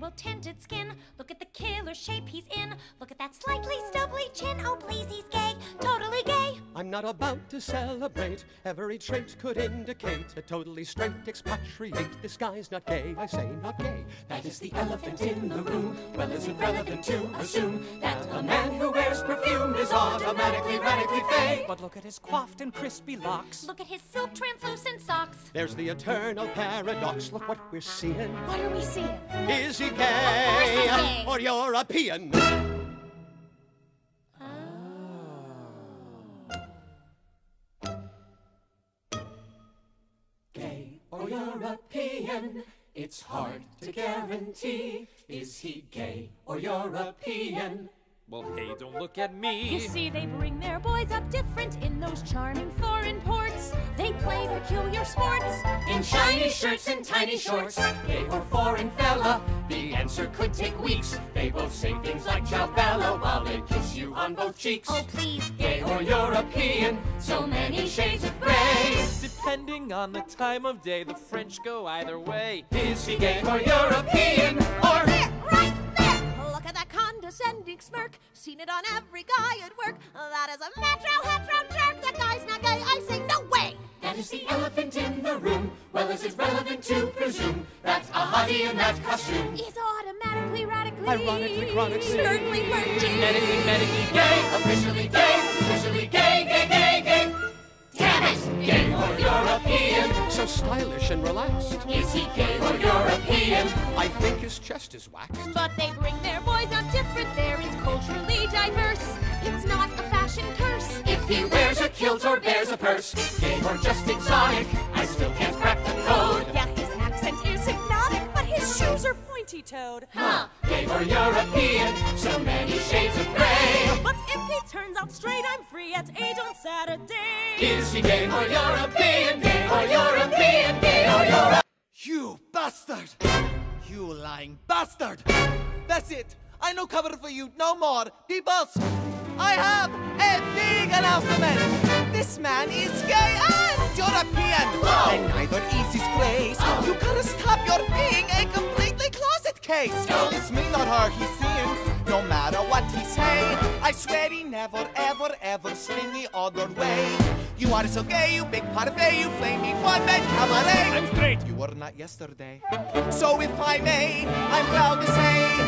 will tinted skin. Look at the killer shape he's in. Look at that slightly stubbly chin. Oh, please, he's gay, totally. I'm not about to celebrate. Every trait could indicate a totally straight expatriate. This guy's not gay, I say not gay. That is the elephant in the room. Well, is it relevant to assume that a man who wears perfume is automatically radically fake? But look at his coiffed and crispy locks. Look at his silk translucent socks. There's the eternal paradox. Look what we're seeing. What are we seeing? Is he course gay he's gay. or European? European? It's hard to guarantee. Is he gay or European? Well, hey, don't look at me. You see, they bring their boys up different in those charming foreign ports. They play peculiar sports. In shiny shirts and tiny shorts, They or foreign fella? The answer could take weeks. They both say things like ciao bello while they kiss you on both cheeks. Oh, please. Gay or European, so many shades of gray. Depending on the time of day, the French go either way. Is he gay or European? Or condescending smirk. Seen it on every guy at work. That is a metro hetero jerk. That guy's not gay. I say no way. that is the elephant in the room. Well, is it relevant to presume that a hottie in that costume He's automatically, radically, Ironically, chronically. certainly, Medically, medically gay. officially gay, officially gay, gay, gay, So stylish and relaxed. Is he gay or European? I think his chest is waxed. But they bring their boys out different there. It's culturally diverse. It's not a fashion curse. If he wears a kilt or bears a purse, gay or just exotic, I still can't crack the code. Yeah, his accent is hypnotic, but his shoes are pointy-toed. Huh? Gay or European? So many shades of gray. But if he turns out straight, I'm free at 8 on Saturday. Is he gay or European? Gay or European? Bastard! You lying bastard! That's it! I no cover for you no more! Peoples! I have a big announcement! This man is gay and European! And neither is his grace! You gotta stop your being a completely closet case! It's me, not her, he's seeing, no matter what he say. I swear he never, ever, ever swing the other way. You are so gay, you big parfait, you flaming one-man cabaret! I'm straight! You were not yesterday. So if I may, I'm proud to say,